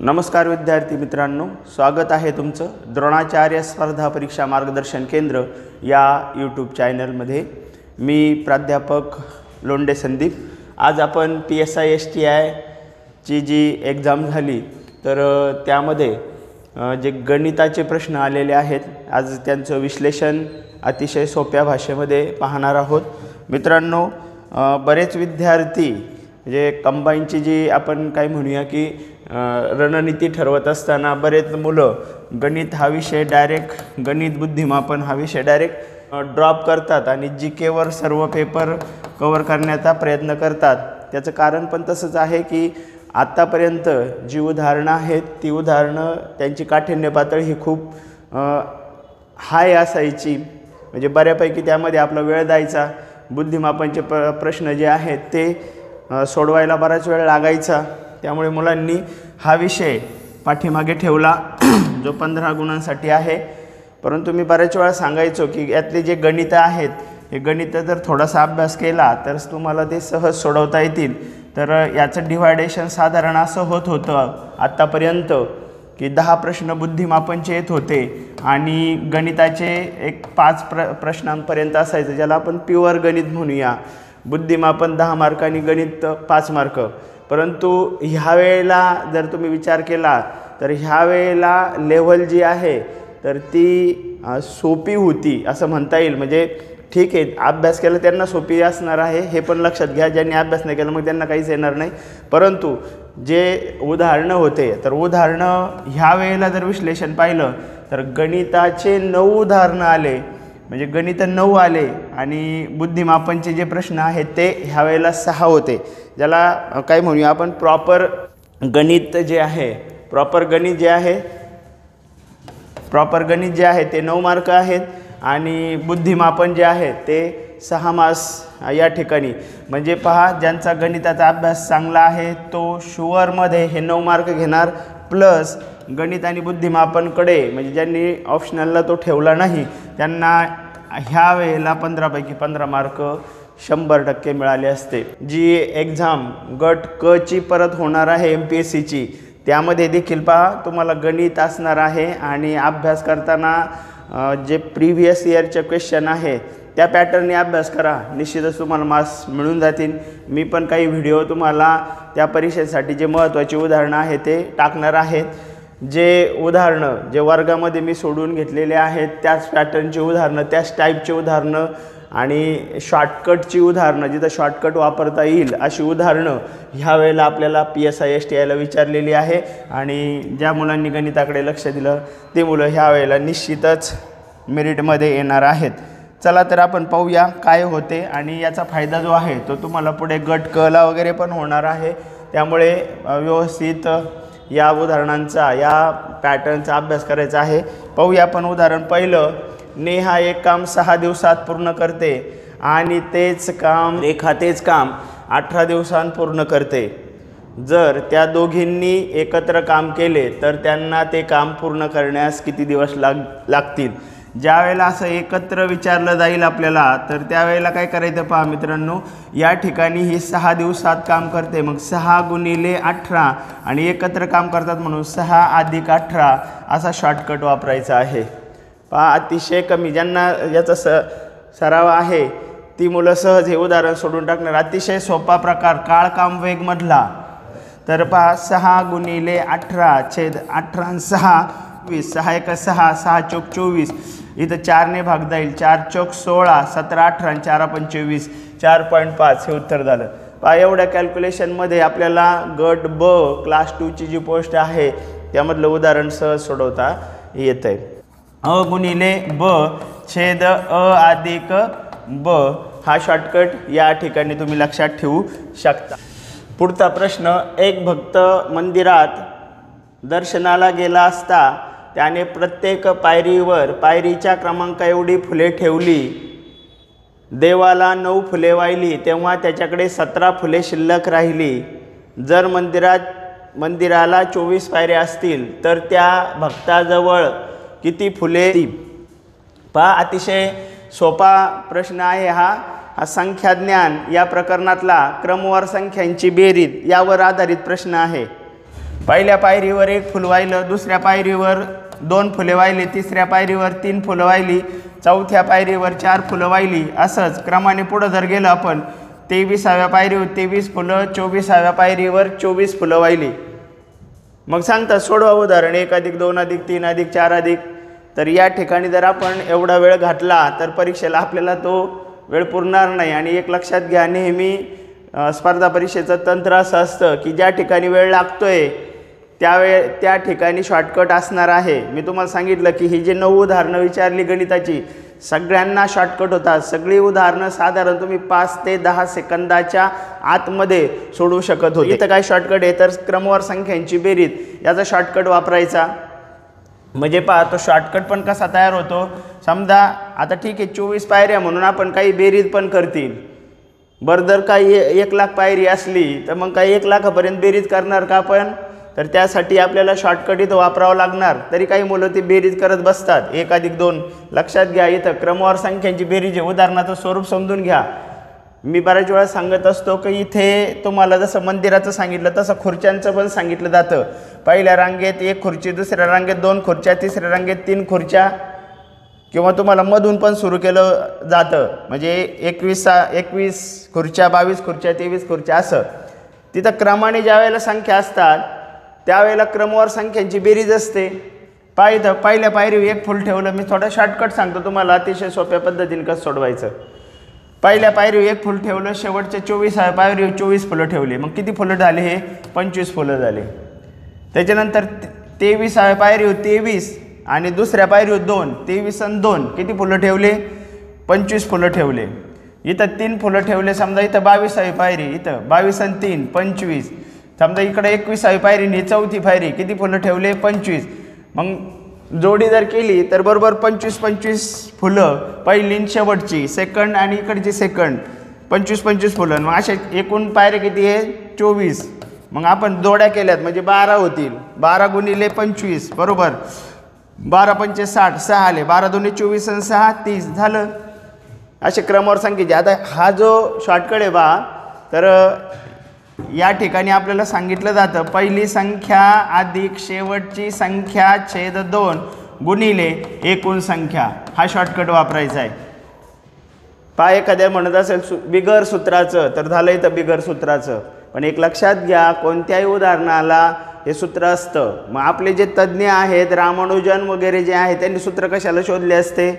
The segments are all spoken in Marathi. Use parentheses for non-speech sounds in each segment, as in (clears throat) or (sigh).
नमस्कार विद्यार्थी मित्रांनो स्वागत आहे तुमचं द्रोणाचार्य स्पर्धा परीक्षा मार्गदर्शन केंद्र या यूट्यूब चॅनलमध्ये मी प्राध्यापक लोंडे संदीप. आज आपण P S I S T आयची जी एक्झाम झाली तर त्यामध्ये जे गणिताचे प्रश्न आलेले आहेत आज त्यांचं विश्लेषण अतिशय सोप्या भाषेमध्ये पाहणार आहोत. मित्रांनो बरेच विद्यार्थी म्हणजे कंबाईनची जी आपण काय म्हणूया की रणनीती ठरवत असताना बरेच मुलं गणित हा विषय डायरेक्ट गणित बुद्धिमापन हा विषय डायरेक्ट ड्रॉप करतात आणि जी केवर सर्व पेपर कवर करण्याचा प्रयत्न करतात. त्याचं कारण पण तसंच आहे की आत्तापर्यंत जी उदाहरणं आहेत ती उदाहरणं त्यांची काठिण्य पातळी ही खूप हाय असायची. म्हणजे बऱ्यापैकी त्यामध्ये आपला वेळ जायचा बुद्धिमापनचे प प्रश्न जे आहेत ते सोडवायला बराच वेळ लागायचा. त्यामुळे मुलांनी हा विषय पाठीमागे ठेवला. (clears throat) जो पंधरा गुणांसाठी आहे. परंतु मी बऱ्याच वेळा सांगायचो की यातले जे गणितं आहेत हे गणितं जर थोडासा अभ्यास केला तर तुम्हाला ते सहज सोडवता येतील. तर याचं डिव्हायडेशन साधारण असं होत होतं आत्तापर्यंत की दहा प्रश्न बुद्धिमापनचे येत होते आणि गणिताचे एक पाच प्र प्रश्नांपर्यंत असायचं ज्याला आपण प्युअर गणित म्हणूया. बुद्धिमापन दहा मार्क आणि गणित पाच मार्क. परंतु ह्या वेळेला जर तुम्ही विचार केला तर ह्या वेळेला लेवल जी आहे तर ती सोपी होती असं म्हणता येईल. म्हणजे ठीक आहे अभ्यास केला त्यांना सोपी असणार आहे हे पण लक्षात घ्या. ज्यांनी अभ्यास नाही केला मग त्यांना काहीच येणार नाही. परंतु जे उदाहरणं होते तर उदाहरणं ह्या वेळेला जर विश्लेषण पाहिलं तर गणिताचे नऊ उदाहरणं आले. म्हणजे गणित नऊ आले आणि बुद्धिमापनचे जे प्रश्न आहेत ते ह्या वेळेला सहा होते. ज्याला काय म्हणूया आपण? प्रॉपर गणित जे आहे प्रॉपर गणित जे आहे प्रॉपर गणित जे आहे ते नऊ मार्क आहेत आणि बुद्धिमापन जे आहे ते सहा मास या ठिकाणी. म्हणजे पहा ज्यांचा गणिताचा अभ्यास चांगला आहे तो शुअरमध्ये हे नऊ मार्क घेणार प्लस गणित आणि बुद्धिमापनकडे म्हणजे ज्यांनी ऑप्शनलला तो ठेवला नाही त्यांना ह्या वेळेला पंधरापैकी पंधरा मार्क शंभर टक्के मिळाले असते. जी एक्झाम गट क ची परत होणार आहे एम पी एस सीची त्यामध्ये देखील पहा तुम्हाला गणित असणार आहे आणि अभ्यास करताना जे प्रिव्हियस इयरचे क्वेश्चन आहे त्या पॅटर्नने अभ्यास करा. निश्चितच तुम्हाला मार्क्स मिळून जातील. मी पण काही व्हिडिओ तुम्हाला त्या परीक्षेसाठी जे महत्त्वाची उदाहरणं आहे ते टाकणार आहेत. जे उदाहरणं जे वर्गामध्ये मी सोडून घेतलेले आहेत त्याच पॅटर्नची उदाहरणं त्याच टाईपची उदाहरणं आणि शॉर्टकटची उदाहरणं जिथं शॉर्टकट वापरता येईल अशी उदाहरणं ह्या वेळेला आपल्याला P S I S T आयला विचारलेली आहे आणि ज्या मुलांनी गणिताकडे लक्ष दिलं ते मुलं ह्या वेळेला निश्चितच मेरिटमध्ये येणार आहेत. चला तर आपण पाहूया काय होते आणि याचा फायदा जो आहे तो तुम्हाला पुढे गट कला वगैरे पण होणार आहे. त्यामुळे व्यवस्थित या उदाहरणांचा या पॅटर्नचा अभ्यास करायचा आहे. पाहूया आपण उदाहरण पहिलं. नेहा एक काम सहा दिवसात पूर्ण करते आणि तेच काम रेखा तेच काम अठरा दिवसांत पूर्ण करते. जर त्या दोघींनी एकत्र काम केले तर त्यांना ते काम पूर्ण करण्यास किती दिवस लाग लागतील? ज्या वेळेला असं एकत्र विचारलं जाईल आपल्याला तर त्यावेळेला काय करायचं पहा मित्रांनो या ठिकाणी ही सहा दिवसात काम करते. मग सहा गुणिले अठरा आणि एकत्र काम करतात म्हणून सहा अधिक अठरा असा शॉर्टकट वापरायचा आहे. पहा अतिशय कमी. ज्यांना याचा स सराव आहे ती मुलं सहज हे उदाहरण सोडून टाकणार. अतिशय सोपा प्रकार काळ काम वेगमधला. तर पहा सहा गुणिले अठरा छेद अठरा सहा वीस सहा एक सहा सहा चौक चोवीस. इथं चारने भाग जाईल. चार चौक सोळा सतरा अठरा आणि चार पंचवीस चार पॉईंट पाच हे उत्तर झालं. पहा एवढ्या कॅल्क्युलेशनमध्ये आपल्याला गट ब क्लास टूची जी पोस्ट आहे त्यामधलं उदाहरण सहज सोडवता येतं आहे अ गुणिले ब छेद अ अधिक ब. हा शॉर्टकट या ठिकाणी तुम्ही लक्षात ठेवू शकता. पुढचा प्रश्न एक भक्त मंदिरात दर्शनाला गेला असता त्याने प्रत्येक पायरीवर पायरीच्या क्रमांक एवढी फुले ठेवली. देवाला नऊ फुले वाहिली तेव्हा त्याच्याकडे सतरा फुले शिल्लक राहिली. जर मंदिरात मंदिराला चोवीस पायऱ्या असतील तर त्या भक्ताजवळ किती फुले? पहा अतिशय सोपा प्रश्न आहे हा. हा संख्याज्ञान या प्रकरणातला क्रमवार संख्यांची बेरीज यावर आधारित प्रश्न आहे. पहिल्या पायरीवर एक फुल वाहिलं दुसऱ्या पायरीवर दोन फुले वाहिली तिसऱ्या पायरीवर तीन फुलं वाहिली चौथ्या पायरीवर चार फुलं वाहिली. असंच क्रमाने पुढं जर गेलं आपण तेविसाव्या पायरीवर तेवीस फुलं चोवीसाव्या पायरीवर चोवीस फुलं वाहिली. मग सांगतात सोडवा उदाहरण एक अधिक दोन अधिक तीन अधिक चार अधिक. तर या ठिकाणी जर आपण एवढा वेळ घातला तर परीक्षेला आपल्याला तो वेळ पुरणार नाही. आणि एक लक्षात घ्या नेहमी स्पर्धा परीक्षेचं तंत्र असं असतं की ज्या ठिकाणी वेळ लागतो आहे त्यावेळे त्या ठिकाणी शॉर्टकट असणार आहे. मी तुम्हाला सांगितलं की ही जी नऊ उदाहरणं विचारली गणिताची सगळ्यांना शॉर्टकट होतात. सगळी उदाहरणं साधारण तुम्ही पाच ते दहा सेकंदाच्या आतमध्ये सोडवू शकत होते. इथं काय शॉर्टकट आहे? तर क्रमवार संख्यांची बेरीज. याचा शॉर्टकट वापरायचा. म्हणजे पहा तो शॉर्टकट पण कसा तयार होतो? समजा आता ठीक आहे चोवीस पायऱ्या म्हणून आपण काही बेरीज पण करतील. बरं जर काही ए- एक लाख पायरी असली तर मग काही एक लाखापर्यंत बेरीज करणार का आपण? तर त्यासाठी आपल्याला शॉर्टकट इथं वापरावं लागणार. तरी काही मुलं ती बेरीज करत बसतात. एक अधिक दोन लक्षात घ्या. इथं क्रमवार संख्यांची बेरीज आहे. उदाहरणाचं स्वरूप समजून घ्या. मी बऱ्याच वेळा सांगत असतो की इथे तुम्हाला जसं मंदिराचं सांगितलं तसं खुर्च्यांचं पण सांगितलं जातं. पहिल्या रांगेत एक खुर्ची दुसऱ्या रांगेत दोन खुर्च्या तिसऱ्या रांगेत तीन खुर्च्या किंवा तुम्हाला मधून पण सुरू केलं जातं. म्हणजे एकवीस एकवीस खुर्च्या बावीस खुर्च्या तेवीस खुर्च्या असं. तिथं क्रमाने ज्या वेळेला संख्या असतात त्यावेळेला क्रमवार संख्यांची बेरीज असते. पाय पाहिलं पहिल्या पायरी एक फुल ठेवलं मी थोडं शॉर्टकट सांगतो तुम्हाला अतिशय सोप्या पद्धतीने कसं सोडवायचं. पहिल्या पायरी एक फुल ठेवलं शेवटच्या चोवीस पायरी चोवीस फुलं ठेवली. मग किती फुलं झाले हे? पंचवीस फुलं झाले. त्याच्यानंतर तेवीस तेविसाव्या तेवीस आणि दुसऱ्या पायरी दोन तेवीस आणि दोन. किती फुलं ठेवले? पंचवीस फुलं ठेवले. इथं तीन फुलं ठेवले समजा इथं बावीसावी पायरी इथं बावीस आणि तीन पंचवीस. समजा इकडे एकविसावी पायरी आणि चौथी पायरी किती फुलं ठेवले? पंचवीस. मग जोडी जर केली तर बरोबर पंचवीस पंचवीस फुलं पहिली शेवटची सेकंड आणि इकडची सेकंड पंचवीस पंचवीस फुलं. मग असे एकूण पायऱ्या किती आहे? चोवीस. मग आपण जोड्या केल्यात म्हणजे बारा होतील. बारा गुणिले पंचवीस बरोबर. बारा पंचे साठ सहा आले. बारा दोन्ही चोवीस आणि सहा तीस. झालं. असे क्रमावर सांगितले. आता हा जो शॉर्टकट आहे बा तर या ठिकाणी आपल्याला सांगितलं जातं पहिली संख्या अधिक शेवटची संख्या छेद दोन गुणिले एकूण संख्या. हा शॉर्टकट वापरायचा आहे. पाय एखाद्या म्हणत असेल सु बिगर सूत्राचं तर झालं इथं बिगर सूत्राचं. पण एक लक्षात घ्या कोणत्याही उदाहरणाला हे सूत्र असतं. मग आपले जे तज्ज्ञ आहेत रामानुजन वगैरे जे आहेत त्यांनी सूत्र कशाला शोधले असते?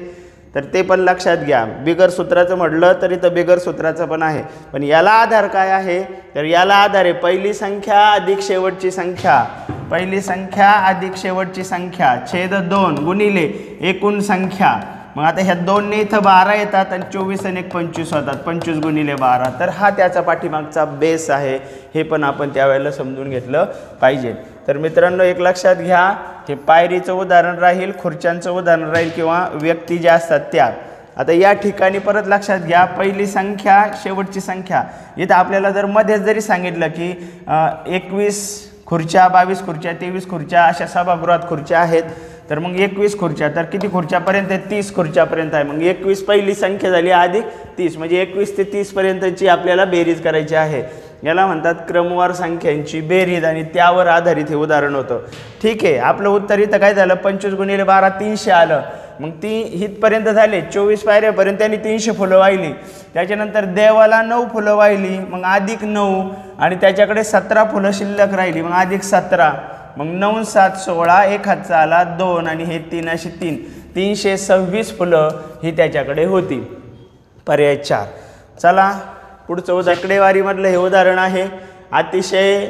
तर ते पण लक्षात घ्या. बिगर सूत्राचं म्हटलं तर इथं बिगर सूत्राचं पण आहे. पण याला आधार काय आहे? तर याला आधार आहे पहिली संख्या अधिक शेवटची संख्या. पहिली संख्या अधिक शेवटची संख्या. छेद दोन गुणिले एकूण संख्या. मग आता ह्या दोनने इथं बारा येतात आणि चोवीस आणि एक पंचवीस होतात. पंचवीस गुणिले बारा. तर हा त्याचा पाठीमागचा बेस आहे. हे पण आपण त्यावेळेला समजून घेतलं पाहिजे. तर मित्रांनो एक लक्षात घ्या हे पायरीचं उदाहरण राहील खुर्च्यांचं उदाहरण राहील किंवा व्यक्ती ज्या असतात त्या. आता या ठिकाणी परत लक्षात घ्या पहिली संख्या शेवटची संख्या. इथं आपल्याला जर मध्येच जरी सांगितलं की एकवीस खुर्च्या बावीस खुर्च्या तेवीस खुर्च्या अशा सभागृहात खुर्च्या आहेत तर मग एकवीस खुर्च्या तर किती खुर्च्यापर्यंत आहे? तीस खुर्च्यापर्यंत आहे. मग एकवीस पहिली संख्या झाली अधिक तीस. म्हणजे एकवीस ते तीसपर्यंतची आपल्याला बेरीज करायची आहे. याला म्हणतात क्रमवार संख्यांची बेरीज आणि त्यावर आधारित हे उदाहरण होतं. ठीक आहे आपलं उत्तर इथं काय झालं? पंचवीस गुणिले बारा तीनशे आलं. मग ती हितपर्यंत झाले चोवीस पायऱ्यापर्यंत त्यांनी तीनशे फुलं वाहिली. त्याच्यानंतर देवाला नऊ फुलं वाहिली मग अधिक नऊ आणि त्याच्याकडे सतरा फुलं शिल्लक राहिली मग अधिक सतरा. मग नऊ सात सोळा एक हातचा आला दोन आणि हे तीन अशी तीन. तीनशे सव्वीस फुलं ही त्याच्याकडे होती. पर्याय चार. चला पुढचं उदा शेकडेवारीमधलं हे उदाहरण आहे. अतिशय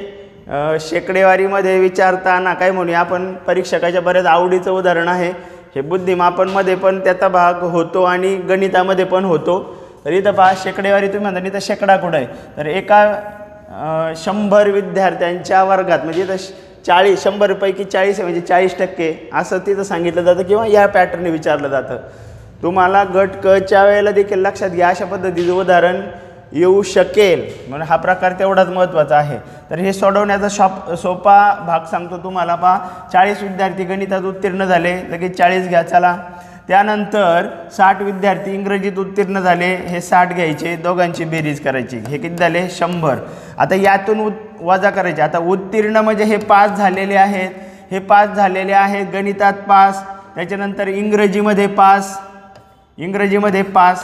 शेकडेवारीमध्ये विचारताना काय म्हणूया आपण परीक्षकाच्या बऱ्याच आवडीचं उदाहरण आहे. हे बुद्धिमापनमध्ये पण त्याचा भाग होतो आणि गणितामध्ये पण होतो. तर इथं पहा शेकडेवारी तुम्ही म्हणता इथं शेकडा कुठं आहे? तर एका शंभर विद्यार्थ्यांच्या वर्गात म्हणजे इथं श- चाळीस शंभरपैकी चाळीस आहे म्हणजे चाळीस टक्के असं तिथं सांगितलं जातं किंवा या पॅटर्नने विचारलं जातं. तुम्हाला गट क च्या वेळेला देखील लक्षात घ्या अशा पद्धतीचं उदाहरण येऊ शकेल. म्हणून हा प्रकार तेवढाच महत्त्वाचा आहे. तर हे सोडवण्याचा शॉप सोपा भाग सांगतो तुम्हाला पहा. चाळीस विद्यार्थी गणितात उत्तीर्ण झाले लगेच चाळीस घ्या चला. त्यानंतर साठ विद्यार्थी इंग्रजीत उत्तीर्ण झाले हे साठ घ्यायचे दोघांची बेरीज करायची. हे किती झाले? शंभर. आता यातून उत वजा करायचे. आता उत्तीर्ण म्हणजे हे पास झालेले आहेत. हे पास झालेले आहेत गणितात पास. त्याच्यानंतर इंग्रजीमध्ये पास. इंग्रजीमध्ये पास.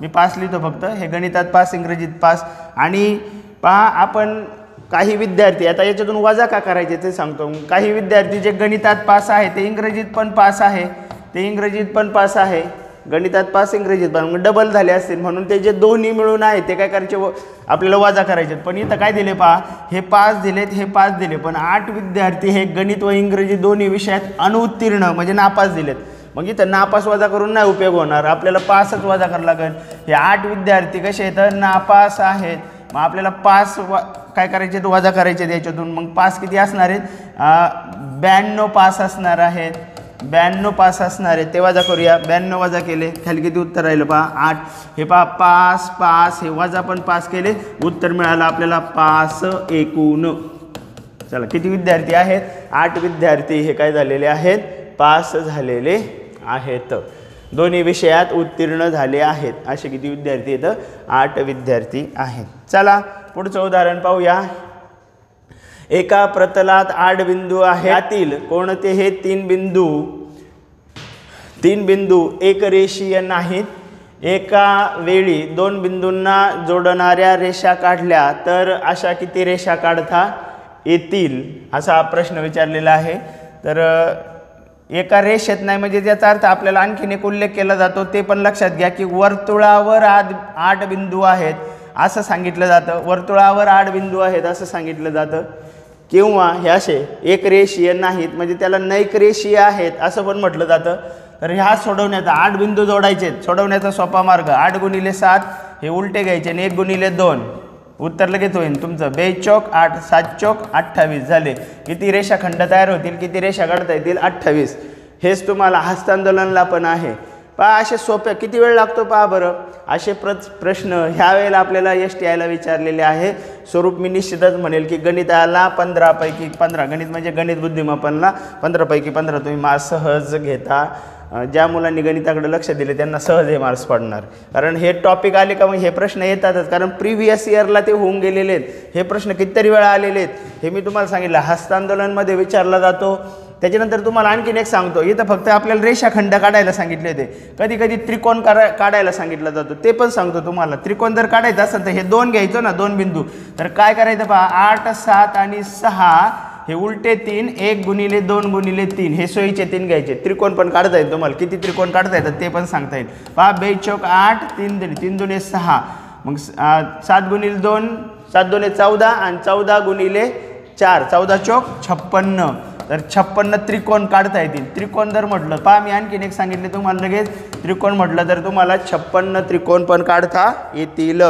मी पास लिहितो फक्त. हे गणितात पास इंग्रजीत पास. आणि पहा आपण काही विद्यार्थी आता याच्यातून वजा का करायचे ते सांगतो. काही विद्यार्थी जे गणितात पास आहे ते इंग्रजीत पण पास आहे. ते इंग्रजीत पण पास आहे. गणितात पास इंग्रजीत पण मग डबल झाले असतील. म्हणून ते जे दोन्ही मिळून आहे ते काय करायचे? व- आपल्याला वजा करायचे पण इथं काय दिले पहा? हे पास दिलेत हे पास दिले. पण आठ विद्यार्थी हे गणित व इंग्रजी दोन्ही विषयात अनुत्तीर्ण म्हणजे नापास दिलेत. मग इथं नापास वजा करून नाही उपयोग होणार. आपल्याला पासच वजा करावं लागेल. हे आठ विद्यार्थी कसे आहेत? नापास आहेत. मग आपल्याला पास व काय करायचे वजा करायचे त्याच्यातून मग पास किती असणार आहेत? ब्याण्णव पास असणार आहेत. ब्याण्णव पास असणार आहेत. ते वजा करूया. ब्याण्णव वजा केले. खाली किती उत्तर राहिलं पहा आठ. हे पहा पास पास. हे वजा पण पास केले. उत्तर मिळालं आपल्याला पास एकूण. चला किती विद्यार्थी आहेत? आठ विद्यार्थी हे काय झालेले आहेत? पास झालेले आहेत. दोन्ही विषयात उत्तीर्ण झाले आहेत. असे किती विद्यार्थी आहेत? आठ विद्यार्थी आहेत. चला पुढचं उदाहरण पाहूया. एका प्रतलात आठ बिंदू आहे यातील कोणतेही तीन बिंदू तीन बिंदू एकरेषीय नाहीत. एका वेळी दोन बिंदूंना जोडणाऱ्या रेषा काढल्या तर अशा किती रेषा काढता येतील? असा प्रश्न विचारलेला आहे. तर एका रेषेत नाही म्हणजे ज्याचा अर्थ आपल्याला आणखीन एक उल्लेख केला जातो ते पण लक्षात घ्या की वर्तुळावर आठ आठ बिंदू आहेत असं सांगितलं जातं. वर्तुळावर आठ बिंदू आहेत असं सांगितलं जातं. किंवा हे असे एक रेषीय नाहीत म्हणजे त्याला नैक रेषीय आहेत असं पण म्हटलं जातं. तर ह्या सोडवण्याचा आठ बिंदू जोडायचे सोडवण्याचा सोपा मार्ग आठ गुणिले सात हे उलटे घ्यायचे आणि एक गुणिले दोन. उत्तर लगेच होईल तुमचं बेचौक आठ सात चौक अठ्ठावीस. झाले. किती रेषाखंड तयार होतील किती रेषा काढता येतील? अठ्ठावीस. हेच तुम्हाला हस्तांदोलनला पण आहे. पहा असे सोपे किती वेळ लागतो पहा बरं? असे प्र प्रश्न ह्या वेळेला आपल्याला एस टी आयला विचारलेले आहे. स्वरूप मी निश्चितच म्हणेल की गणिताला पंधरापैकी पंधरा. गणित म्हणजे गणित बुद्धिमापनला पंधरापैकी पंधरा तुम्ही मार्क्स सहज घेता. ज्या मुलांनी गणिताकडे लक्ष दिले त्यांना सहज हे मार्क्स पडणार. कारण हे टॉपिक आले का मग हे प्रश्न येतातच. कारण प्रिव्हियस इयरला ते होऊन गेलेले आहेत. हे प्रश्न कितीतरी वेळा आलेले आहेत. हे मी तुम्हाला सांगितलं हस्तांदोलनमध्ये विचारला जातो. त्याच्यानंतर तुम्हाला आणखीन एक सांगतो. इथं फक्त आपल्याला रेषाखंड काढायला सांगितले होते. कधी कधी त्रिकोण काढा काढायला सांगितलं जातो. ते पण सांगतो तुम्हाला. त्रिकोण जर काढायचं असेल तर हे दोन घ्यायचो ना दोन बिंदू. तर काय करायचं पहा आठ सात आणि सहा हे उलटे तीन एक गुणिले दोन गुणिले तीन हे सोयीचे तीन घ्यायचे. त्रिकोण पण काढता येईल तुम्हाला. किती त्रिकोण काढता येतात ते पण सांगता येईल. पहा बे चौक आठ तीन दोन तीन दोन्ही सहा. मग सात गुणिले दोन सात दोन्ही चौदा आणि चौदा गुणिले चार. चौदा चौक छप्पन्न. तर छप्पन्न त्रिकोण काढता येतील. त्रिकोण जर म्हटलं पहा मी आणखीन एक सांगितले तुम्हाला लगेच. त्रिकोण म्हटलं तर तुम्हाला छप्पन्न त्रिकोण पण काढता येतील.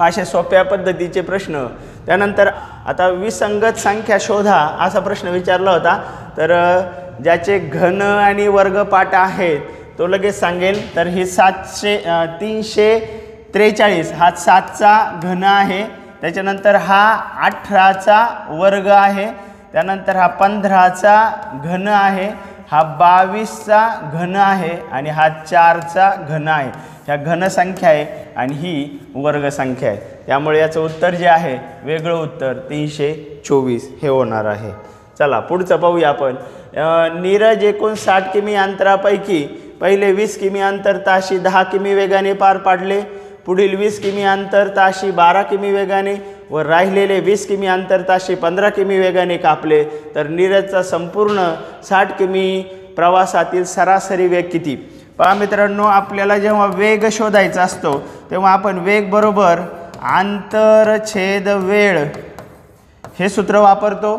अशा सोप्या पद्धतीचे प्रश्न. त्यानंतर आता विसंगत संख्या शोधा असा प्रश्न विचारला होता. तर ज्याचे घन आणि वर्गपाठ आहेत तो लगेच सांगेल. तर हे सातशे तीनशे त्रेचाळीस हा सातचा घन आहे. त्याच्यानंतर हा अठराचा वर्ग आहे. त्यानंतर हा पंधराचा घन आहे. हा बावीसचा घन आहे आणि हा चारचा घन आहे. ह्या घनसंख्या आहे आणि ही वर्गसंख्या आहे. त्यामुळे याचं उत्तर जे आहे वेगळं उत्तर तीनशे चोवीस हे होणार आहे. चला पुढचं पाहूया आपण. नीरज एकूण साठ किमी अंतरापैकी पहिले वीस किमी अंतर ताशी दहा किमी वेगाने पार पाडले पुढील वीस किमी अंतर ताशी बारा किमी वेगाने व राहिलेले वीस किमी अंतर ताशी पंधरा किमी वेगाने कापले. तर नीरजचा संपूर्ण साठ किमी प्रवासातील सरासरी वेग किती? पहा मित्रांनो आपल्याला जेव्हा वेग शोधायचा असतो तेव्हा आपण वेग बरोबर आंतरछेद वेळ. हे सूत्र वापरतो.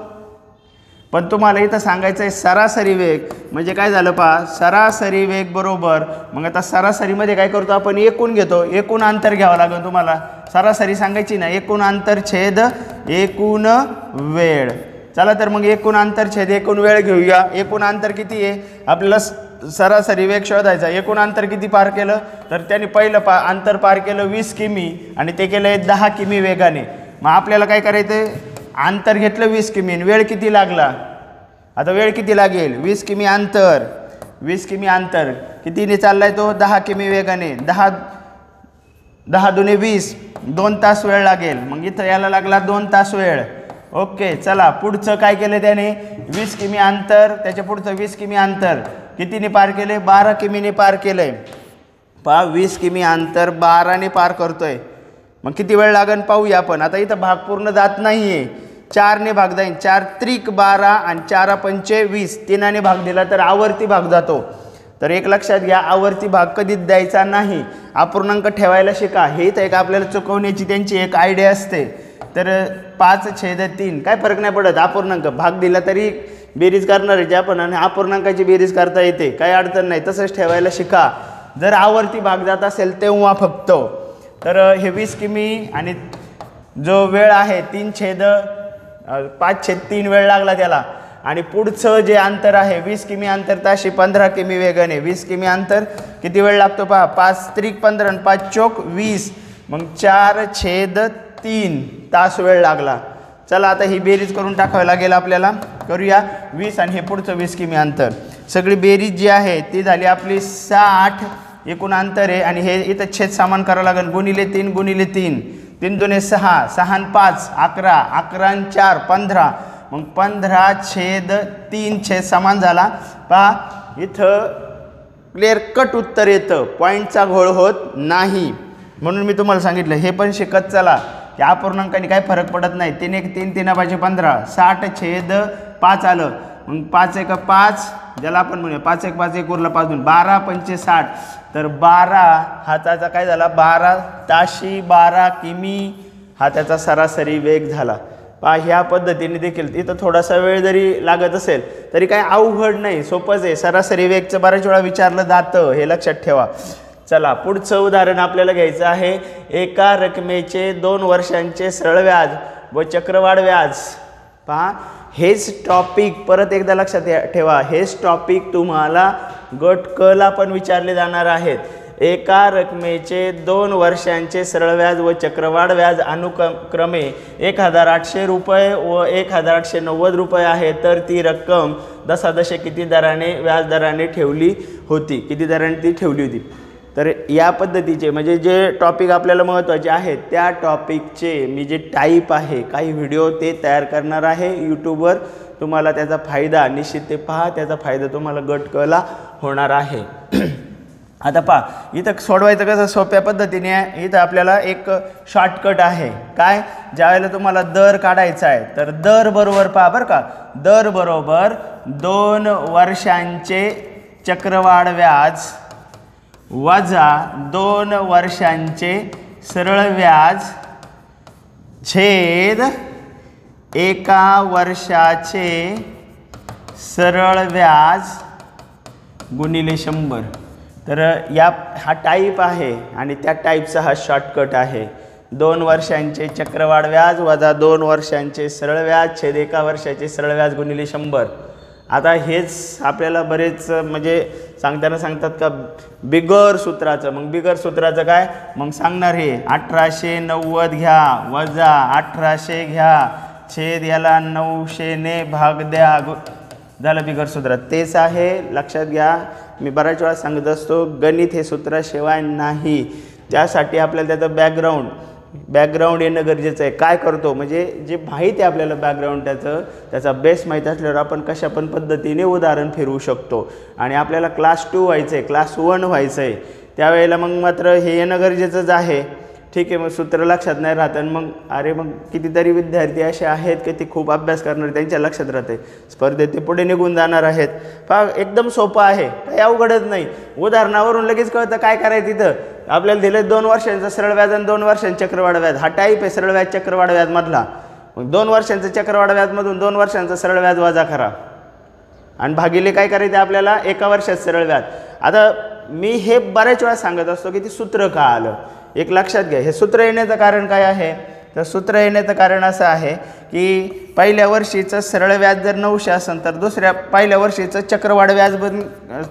पण तुम्हाला इथं सांगायचं आहे सरासरी वेग. म्हणजे काय झालं पहा? सरासरी वेग बरोबर. मग आता सरासरीमध्ये काय करतो आपण? एकूण घेतो. एकूण अंतर घ्यावं लागेल तुम्हाला. सरासरी सांगायची ना एकूण अंतर छेद एकूण वेळ. चला तर मग एकूण अंतर छेद एकूण वेळ घेऊया. एकूण अंतर किती आहे? आपल्याला सरासरी वेग शोधायचा. एकूण अंतर किती पार केलं? तर त्याने पहिलं पा अंतर पार केलं वीस किमी आणि ते केलं आहे दहा किमी वेगाने. मग आपल्याला काय करायचं आहे अंतर घेतलं वीस किमी आणि वेळ किती लागला? आता वेळ किती लागेल? वीस किमी अंतर. वीस किमी अंतर. कितीने चाललाय तो? दहा किमी वेगाने. दहा दहा दुने वीस. दोन तास वेळ लागेल. मग इथं यायला लागला दोन तास वेळ. ओके चला. पुढचं काय केलं त्याने? वीस किमी अंतर. त्याच्या पुढचं वीस किमी अंतर. कितीने पार केलं आहे बारा किमीने पार केलं आहे पहा वीस किमी अंतर बाराने पार करतो आहे मग किती वेळ लागेल पाहूया आपण. आता इथं भाग पूर्ण जात नाही आहे चारने भाग जाईन. चार त्रिक बारा आणि चारा पंचे वीस. तिनाने भाग दिला तर आवर्ती भाग जातो. तर एक लक्षात घ्या आवर्ती भाग कधीच द्यायचा नाही. अपूर्णांक ठेवायला शिका. हे तर एक आपल्याला चुकवण्याची त्यांची एक आयडिया असते. तर पाच छेद तीन. काय फरक नाही पडत. अपूर्णांक. भाग दिला तरी बेरीज करणार आहे आपण आणि अपूर्णांकाची बेरीज करता येते. काही अडचण नाही तसंच ठेवायला शिका. जर आवर्ती भाग जात असेल तेव्हा फक्त. तर हे वीस किमी आणि जो वेळ आहे तीन छेद पाच छेद तीन वेळ लागला त्याला. आणि पुढचं जे अंतर आहे वीस किमी अंतर ताशी पंधरा किमी वेगाने. वीस किमी अंतर किती वेळ लागतो पहा? पाच त्रिक पंधरा आणि पाच चोक वीस. मग चार छेद तीन तास वेळ लागला. चला आता ही बेरीज करून टाकावी लागेल आपल्याला. करूया. वीस आणि हे पुढचं वीस किमी अंतर. सगळी बेरीज जी आहे ती झाली आपली साठ एकूण अंतर आहे आणि हे इथं छेद सामान करावं लागेल. गुणिले तीन गुणिले तीन. तीन दोन सहा सहा आणि पाच अकरा. अकरा चार पंधरा. मग पंधरा छेद तीन छेद समान झाला. पहा इथं क्लिअर कट उत्तर येतं. पॉईंटचा घोळ होत नाही. म्हणून मी तुम्हाला सांगितलं हे पण शिकत चला. की अपूर्णांकाने काही फरक पडत नाही. तीन एक तीन तीन पाचशे पंधरा. साठ छेद पाच आलं. मग पाच एक पाच ज्याला आपण म्हणूया पाच एक पाच एक उरला पाचून बारा पंचे साठ. तर बारा हा त्याचा काय झाला? बारा ताशी बारा किमी हा त्याचा सरासरी वेग झाला. पहा ह्या पद्धतीने देखील इथं थोडासा वेळ जरी लागत असेल तरी काय अवघड नाही सोपंच आहे. सरासरी वेगचं बऱ्याच वेळा विचारलं जातं हे लक्षात ठेवा. चला पुढचं उदाहरण आपल्याला घ्यायचं आहे. एका रकमेचे दोन वर्षांचे सरळ व्याज व चक्रवाढ व्याज. पहा हेच टॉपिक परत एकदा लक्षात ठेवा. हेच टॉपिक तुम्हाला गट क ला पण विचारले जाणार आहेत. एका रकमेचे दोन वर्षांचे सरळ व्याज व चक्रवाढ व्याज अनुक्रमे एक हजार आठशे रुपये व एक हजार आठशे नव्वद रुपये आहे. तर ती रक्कम दसादशे किती दराने व्याज दराने ठेवली होती? किती दराने ती ठेवली होती? तर या पद्धतीचे म्हणजे जे टॉपिक आपल्याला महत्त्वाचे आहेत त्या टॉपिकचे मी जे टाईप आहे काही व्हिडिओ ते तयार करणार आहे यूट्यूबवर तुम्हाला त्याचा फायदा निश्चित ते पहा त्याचा फायदा तुम्हाला गट कला होणार आहे. (clears throat) आता पहा इथं सोडवायचं कसं सोप्या पद्धतीने आहे इथं आपल्याला एक शॉर्टकट आहे. काय? ज्यावेळेला तुम्हाला दर काढायचा आहे तर दर बरोबर पहा बरं का. दर बरोबर दोन वर्षांचे चक्रवाढ व्याज वजा दोन वर्षांचे सरळ व्याज छेद एका वर्षाचे सरळ व्याज गुणिले शंभर. तर या हा टाईप आहे आणि त्या टाईपचा हा शॉर्टकट आहे. दोन वर्षांचे चक्रवाढ व्याज वजा दोन वर्षांचे सरळ व्याज छेद एका वर्षाचे सरळ व्याज गुणिले शंभर. आता हेच आपल्याला बरेच म्हणजे सांगताना सांगतात का बिगर सूत्राचं. मग बिगर सूत्राचं काय? मग सांगणार हे अठराशे नव्वद घ्या वजा अठराशे घ्या छेद याला नऊशेने भाग द्या. झालं बिगर सूत्र. तेच आहे लक्षात घ्या. मी बऱ्याच वेळा सांगत असतो गणित हे सूत्राशिवाय नाही. त्यासाठी आपल्याला त्याचं बॅकग्राऊंड बॅकग्राऊंड येणं गरजेचं आहे. काय करतो? म्हणजे जे माहीत आहे आपल्याला बॅकग्राऊंड त्याचं त्याचा बेस माहीत असल्यावर आपण कशा पण पद्धतीने उदाहरण फिरवू शकतो. आणि आपल्याला क्लास टू व्हायचं आहे क्लास वन व्हायचं आहे त्यावेळेला मग मात्र हे येणं गरजेचंच आहे. ठीक आहे मग सूत्र लक्षात नाही राहत आणि मग अरे मग कितीतरी विद्यार्थी असे आहेत की ते खूप अभ्यास करणार त्यांच्या लक्षात राहते. स्पर्धेत ते पुढे निघून जाणार आहेत. पहा एकदम सोपं आहे. काही अवघडच नाही. उदाहरणावरून लगेच कळतं काय करायचं तिथं आपल्याला दिलं दोन वर्षांचं सरळ व्याज आणि दोन वर्षांचं चक्रवाढ व्याज. हा टाईप आहे सरळ व्याज चक्रवाढ व्याजमधला. मग दोन वर्षांचं चक्रवाढ व्याजमधून दोन वर्षांचं सरळ व्याज वजा करा. आणि भागिले काय करायचे आपल्याला? एका वर्षात सरळ व्याज. आता मी हे बऱ्याच वेळा सांगत असतो की ते सूत्र का आलं? एक लक्षात घ्या. हे सूत्र येण्याचं कारण काय आहे? तर सूत्र येण्याचं कारण असं आहे की पहिल्या वर्षीचं सरळ व्याज जर नऊशे असेल तर दुसऱ्या पहिल्या वर्षीचं चक्रवाढ व्याज पण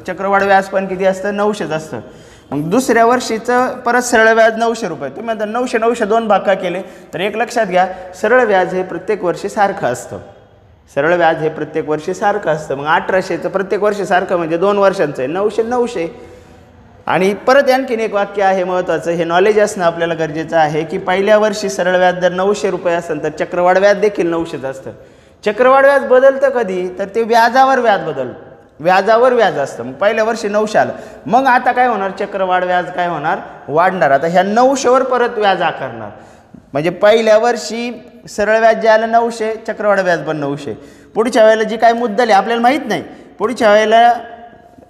चक्रवाढ व्याज पण किती असतं? नऊशेच असतं. मग दुसऱ्या वर्षीचं परत सरळ व्याज नऊशे रुपये. तुम्ही आता नऊशे नऊशे दोन भाग का केले. तर एक लक्षात घ्या सरळ व्याज हे प्रत्येक वर्षी सारखं असतं. सरळ व्याज हे प्रत्येक वर्षी सारखं असतं. मग अठराशेचं प्रत्येक वर्षी सारखं म्हणजे दोन वर्षांचं आहे. नऊशे नऊशे. आणि परत आणखीन एक वाक्य आहे महत्त्वाचं हे नॉलेज असणं आपल्याला गरजेचं आहे की पहिल्या वर्षी सरळ व्याज जर नऊशे रुपये असेल तर चक्रवाढ व्याज देखील नऊशेच असतं. चक्रवाढ व्याज बदलतं कधी? तर ते व्याजावर व्याज बदलतं. व्याजावर व्याज असतं. मग पहिल्या वर्षी नऊशे आलं. मग आता काय होणार? चक्रवाढ व्याज काय होणार? वाढणार. आता ह्या नऊशेवर परत व्याज आकारणार. म्हणजे पहिल्या वर्षी सरळ व्याज जे आलं नऊशे चक्रवाढ व्याज पण नऊशे. पुढच्या वेळेला जी काय मुद्दल आहे आपल्याला माहीत नाही. पुढच्या वेळेला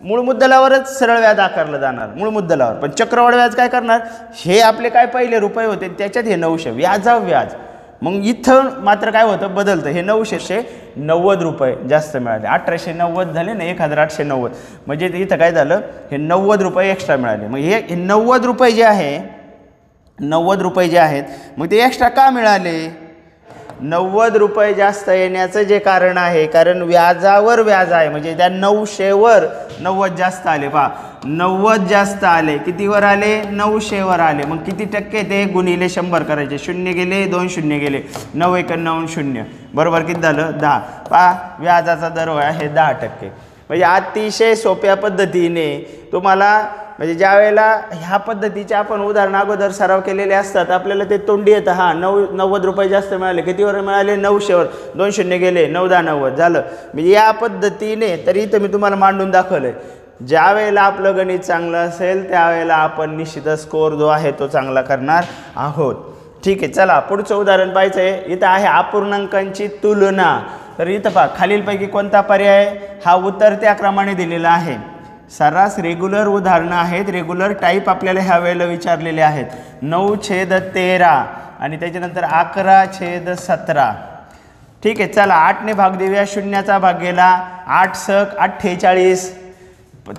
मूळ मुद्दलावरच सरळ व्याज आकारलं जाणार. मूळ मुद्दलावर. पण चक्रवाढ व्याज काय करणार? हे आपले काय पहिले रुपये होते त्याच्यात हे नऊशे. व्याजा व्याज. मग इथं मात्र काय होतं? बदलतं. हे नऊशेशे नव्वद रुपये जास्त मिळाले. अठराशे नव्वद झाले ना एक हजार आठशे नव्वद. म्हणजे इथं काय झालं? हे नव्वद रुपये एक्स्ट्रा मिळाले. मग हे हे नव्वद रुपये जे आहे नव्वद रुपये जे आहेत मग ते एक्स्ट्रा का मिळाले? नव्वद रुपये जास्त येण्याचं जे कारण आहे कारण व्याजावर व्याज आहे. म्हणजे त्या नऊशेवर नव्वद जास्त आले. पहा नव्वद जास्त आले. कितीवर आले? नऊशेवर आले. मग किती टक्के ते गुणिले शंभर करायचे. शून्य गेले दोन शून्य गेले. नऊ एकोणनव्वद शून्य. बरोबर किती झालं? दहा. पहा व्याजाचा दर आहे दहा टक्के. म्हणजे अतिशय सोप्या पद्धतीने तुम्हाला म्हणजे ज्या वेळेला ह्या पद्धतीचे आपण उदाहरण अगोदर सराव केलेले असतात आपल्याला ते तोंडी येतं हां नऊ नव्वद रुपये जास्त मिळाले कितीवर मिळाले? नऊशेवर. दोन शून्य गेले नऊ दहा नव्वद. झालं. म्हणजे या पद्धतीने तरी इथं मी तुम्हाला मांडून दाखवलं आहे ज्या वेळेला आपलं गणित चांगलं असेल त्यावेळेला आपण निश्चितच स्कोअर जो आहे तो चांगला करणार आहोत. ठीक आहे चला पुढचं उदाहरण पाहायचं आहे इथं आहे अपूर्णांकांची तुलना. तर इथं पहा खालीलपैकी कोणता पर्याय? हा उतरत्या क्रमाने दिलेला आहे. सर्रास रेग्युलर उदाहरणं आहेत. रेग्युलर टाईप आपल्याला ह्या वेळेला विचारलेले आहेत. नऊ छेद तेरा आणि त्याच्यानंतर अकरा छेद सतरा. ठीक आहे चला आठने भाग देऊया. शून्याचा भाग गेला. आठ सक अठ्ठेचाळीस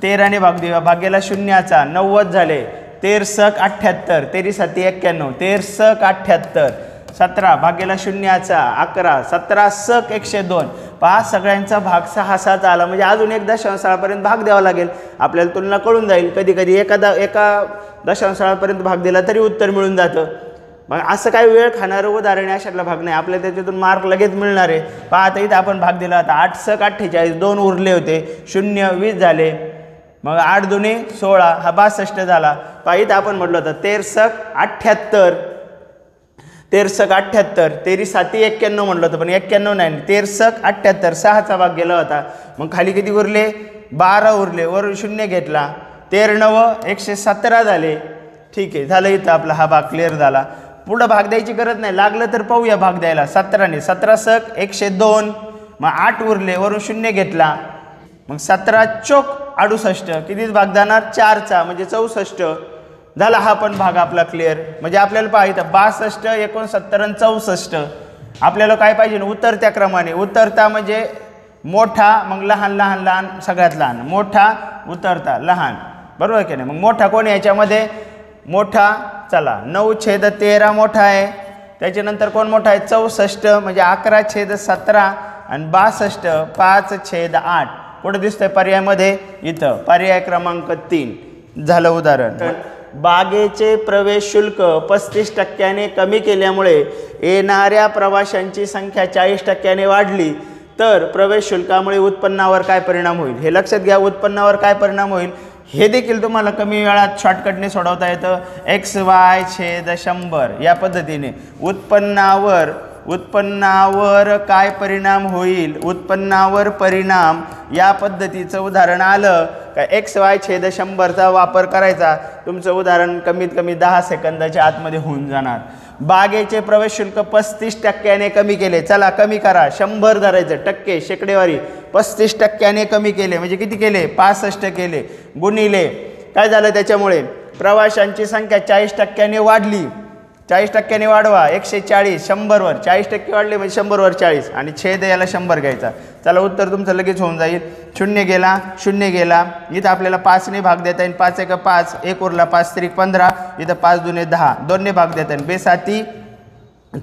तेराने भाग देऊया. भाग गेला शून्याचा. नव्वद झाले. तेर सक अठ्ठ्याहत्तर. तेरी साती एक्क्याण्णव. तेर सक अठ्ठ्याहत्तर. सतरा भागेला शून्याचा अकरा सतरा सक एकशे दोन. पहा सगळ्यांचा भाग सहा सात आला. म्हणजे अजून एक दशांशाळापर्यंत भाग द्यावा लागेल. आपल्याला तुलना कळून जाईल. कधी कधी एका द एका दशांशाळापर्यंत भाग दिला तरी उत्तर मिळून जातं. मग असं काही वेळ खाणारं उदाहरण आहे अशातला भाग नाही. आपल्याला त्याच्यातून मार्क लगेच मिळणार. आहे पहा आता इथं आपण भाग दिला. होता आठ सक अठ्ठेचाळीस दोन उरले होते. शून्य वीस झाले. मग आठ दोन्ही सोळा हा बासष्ट झाला. पहा इथं आपण म्हटलं होतं तेरसक अठ्ठ्याहत्तर. तेरसक अठ्ठ्याहत्तर तेरी साती एक्क्याण्णव म्हटलं होतं पण एक्क्याण्णव नाही तेरसक अठ्ठ्याहत्तर सहाचा भाग गेला होता. मग खाली किती उरले? बारा उरले. वरून शून्य घेतला. तेर एकशे सतरा झाले. ठीक आहे झालं इथं आपला हा भाग क्लिअर झाला. पुढं भाग द्यायची गरज नाही. लागलं तर पाहूया भाग द्यायला. सतराने. सतरा सक एकशे दोन. मग आठ उरले. वरून शून्य घेतला. मग सतरा चोक अडुसष्ट. कितीच भाग जाणार? चारचा म्हणजे चौसष्ट. झाला हा पण भाग आपला क्लिअर म्हणजे आपल्याला पाहिजे बासष्ट एकोणसत्तर आणि चौसष्ट. आपल्याला काय पाहिजे? ना उतरत्या क्रमाने. उतरता म्हणजे मोठा मग लहान लहान लहान सगळ्यात लहान. मोठा उतरता लहान. बरोबर की नाही? मग मोठा कोण याच्यामध्ये? मोठा चला नऊ छेद तेरा मोठा आहे. त्याच्यानंतर कोण मोठा आहे? चौसष्ट म्हणजे अकरा छेद सतरा आणि बासष्ट पाच छेद आठ. कुठं दिसतंय पर्यायामध्ये? इथं. पर्याय क्रमांक तीन. झालं उदाहरण. बागेचे प्रवेश शुल्क पस्तीस टक्क्याने कमी केल्यामुळे येणाऱ्या प्रवाशांची संख्या चाळीस टक्क्याने वाढली. तर प्रवेश शुल्कामुळे उत्पन्नावर काय परिणाम होईल? हे लक्षात घ्या उत्पन्नावर काय परिणाम होईल? हे देखील तुम्हाला कमी वेळात शॉर्टकटने सोडवता येतं. एक्स वाय छेद शंभर. या पद्धतीने उत्पन्नावर उत्पन्नावर काय परिणाम होईल? उत्पन्नावर परिणाम या पद्धतीचं उदाहरण आलं. का एक्स वाय छेद शंभरचा वापर करायचा तुमचं उदाहरण कमीत कमी दहा सेकंदाच्या आतमध्ये होऊन जाणार. बागेचे प्रवेश शुल्क पस्तीस टक्क्याने कमी केले. चला कमी करा. शंभर धरायचं. टक्के शेकडेवारी. पस्तीस टक्क्याने कमी केले. म्हणजे किती केले? पासष्ट केले. गुणिले. काय झालं त्याच्यामुळे? प्रवाशांची संख्या चाळीस टक्क्याने वाढली. चाळीस टक्क्याने वाढवा एकशे चाळीस शंभरवर. चाळीस टक्के वाढले म्हणजे शंभरवर चाळीस. आणि छेद याला शंभर घ्यायचा. चला उत्तर तुमचं लगेच होऊन जाईल. शून्य गेला शून्य गेला. इथं आपल्याला पाचने भाग देता येईल. पाच एक पाच एक उरला पाच तरी पंधरा. इथं पाच दुने दहा. दोनने भाग देता येईल. बेसाती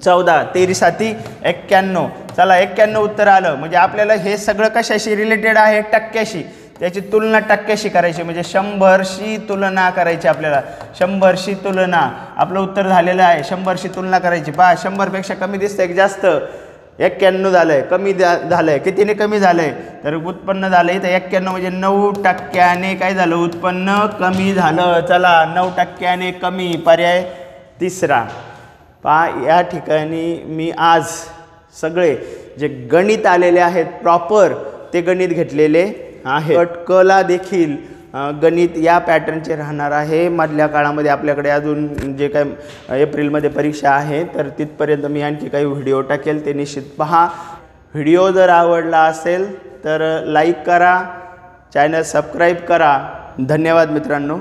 चौदा तेरी साती एक्क्याण्णव. चला एक्क्याण्णव उत्तर आलं. म्हणजे आपल्याला हे सगळं कशाशी रिलेटेड आहे? टक्क्याशी. त्याची तुलना टक्क्याशी करायची म्हणजे शंभरशी तुलना करायची आपल्याला. शंभरशी तुलना. आपलं उत्तर झालेलं आहे. शंभरशी तुलना करायची. पहा शंभरपेक्षा कमी दिसतं एक जास्त. एक्क्याण्णव झालं आहे कमी झालं आहे कितीने कमी झालं आहे तर उत्पन्न झालं आहे तर एक्क्याण्णव म्हणजे नऊ टक्क्याने काय झालं? उत्पन्न कमी झालं. चला नऊ टक्क्याने कमी. पर्याय तिसरा. पा या ठिकाणी मी आज सगळे जे गणित आलेले आहेत प्रॉपर ते गणित घेतलेले कट कला देखील गणित या पॅटर्नचे राहणार आहे. मधल्या काळामध्ये आपल्याकडे अजून जे काय एप्रिलमध्ये परीक्षा आहे तर तिथपर्यंत मी आणखी काही व्हिडिओ टाकेल. ते निश्चित पहा. व्हिडिओ जर आवडला असेल तर लाईक करा. चॅनल सबस्क्राईब करा. धन्यवाद मित्रांनो.